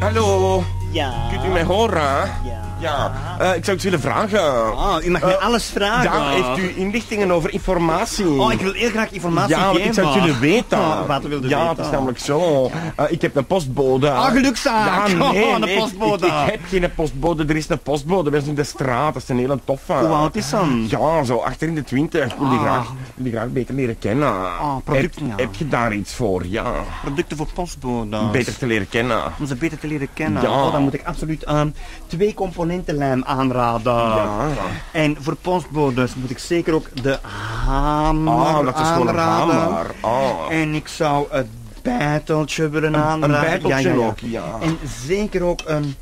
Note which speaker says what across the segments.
Speaker 1: Hallo,
Speaker 2: Ja.
Speaker 1: kunt u mij horen?
Speaker 2: Ja.
Speaker 1: Ja, eh, ik zou iets willen vragen.
Speaker 2: Ah, u mag mij
Speaker 1: Eh,
Speaker 2: alles vragen.
Speaker 1: Ja, heeft u inlichtingen over informatie?
Speaker 2: Oh, ik wil heel graag informatie
Speaker 1: ja,
Speaker 2: geven.
Speaker 1: ik zou het willen weten.
Speaker 2: Wat wilde
Speaker 1: ja,
Speaker 2: weten?
Speaker 1: het is namelijk zo. Eh, ik heb een postbode.
Speaker 2: Ah, gelukzaak.
Speaker 1: Ja, nee,
Speaker 2: Oh, een
Speaker 1: nee,
Speaker 2: postbode.
Speaker 1: Ik, ik heb geen postbode, er is een postbode. We zijn in de straat, dat is een hele toffe.
Speaker 2: Hoe oud is dan?
Speaker 1: Ja, zo achter in de twintig. Ik wil die
Speaker 2: Ah.
Speaker 1: graag, wil die graag beter leren kennen.
Speaker 2: Ah, producten,
Speaker 1: heb,
Speaker 2: ja.
Speaker 1: heb je daar iets voor? Ja.
Speaker 2: Producten voor postbodes.
Speaker 1: Beter te leren kennen.
Speaker 2: Om ze beter te leren kennen.
Speaker 1: Ja.
Speaker 2: Oh, dan moet ik absoluut aan twee componentenlijm aanraden.
Speaker 1: Ja.
Speaker 2: En voor postbodes moet ik zeker ook de hamer
Speaker 1: Ah, dat is gewoon een
Speaker 2: aanraden.
Speaker 1: hamer. Ah.
Speaker 2: En ik zou het bijteltje willen aanraden.
Speaker 1: bijteltje
Speaker 2: ja.
Speaker 1: ook, ja.
Speaker 2: En zeker ook een,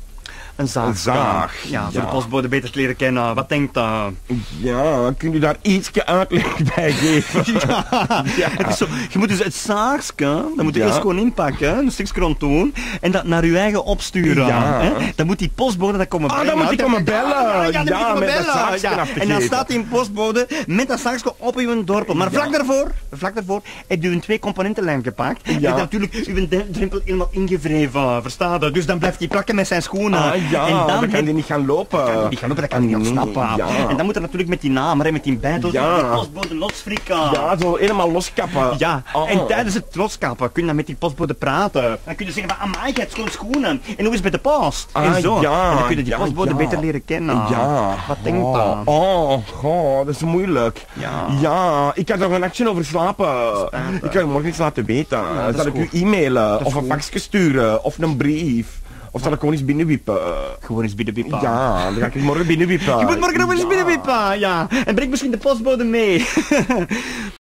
Speaker 2: een zaag.
Speaker 1: Een zaag,
Speaker 2: Ja, voor de postbode beter te leren kennen. Wat denkt dat?
Speaker 1: Ja, kun je daar iets uitleg bij geven?
Speaker 2: Het is zo, je moet dus het zaagske, dat moet je eerst gewoon inpakken, een stukje rond doen, en dat naar je eigen opsturen. Hè? Dan moet die postbode dat komen
Speaker 1: Ah,
Speaker 2: brengen.
Speaker 1: dan moet die komen bellen.
Speaker 2: Ja, ja, dan moet komen bellen. Ja. En dan staat die postbode met dat zaagske op uw dorpel. Maar vlak daarvoor, vlak daarvoor, heb je een twee componentenlijm gepakt. En natuurlijk uw drempel helemaal ingevreven, verstaat? Dus dan blijft hij plakken met zijn schoenen.
Speaker 1: Ah ja,
Speaker 2: en dan,
Speaker 1: dan kan die niet gaan lopen.
Speaker 2: die gaan ook, dat kan hij niet
Speaker 1: Ah,
Speaker 2: ontsnappen.
Speaker 1: Ja.
Speaker 2: En dan moet er natuurlijk met die naam, hè, met die bijtel,
Speaker 1: Ja.
Speaker 2: die postbode losfrikken.
Speaker 1: ja, zo helemaal loskappen.
Speaker 2: Ja,
Speaker 1: Oh.
Speaker 2: en tijdens het loskappen kun je dan met die postbode praten. Dan kun je zeggen van, amai, je hebt schoon schoenen. En hoe is het met de post?
Speaker 1: Ah,
Speaker 2: en zo.
Speaker 1: ja,
Speaker 2: en dan kun je die postbode beter leren kennen.
Speaker 1: Ja.
Speaker 2: Wat denkt
Speaker 1: oh.
Speaker 2: dat?
Speaker 1: Oh, goh, dat is moeilijk.
Speaker 2: Ja.
Speaker 1: Ja, ik had nog een action over slapen. Ik kan je morgen iets laten weten.
Speaker 2: dat
Speaker 1: zal ik u e-mailen? Of een faxje sturen? Of een brief? Of zal ik gewoon eens binnenwippen?
Speaker 2: Gewoon eens binnenwippen.
Speaker 1: Ja, dan ga ik morgen binnenwippen.
Speaker 2: Je moet morgen nog eens
Speaker 1: Ja.
Speaker 2: binnenwippen, ja. En breng misschien de postbode mee.